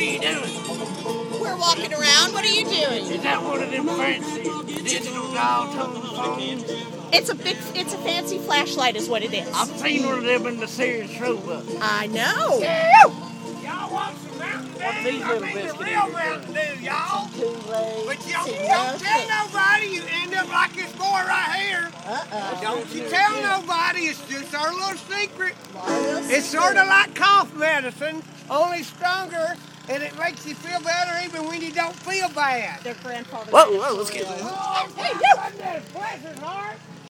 we're walking around. What are you doing? Is that one of them fancy digital dial tone phones? It's a big, it's a fancy flashlight, is what it is. I've seen one of them in the Sears Roebuck. I know. Y'all want some Mountain Dew? What these I little mean the biscuits? real Mountain Dew, y'all. Kool-Aid, But y'all don't tell nobody. You end up like this boy right here. Uh-uh. Don't you tell nobody. It's just our little secret. Little It's secret. sort of like cough medicine, only stronger, and it makes you feel better even when you don't feel bad. Their grandfather. Whoa, whoa, let's get Oh, Hey, you!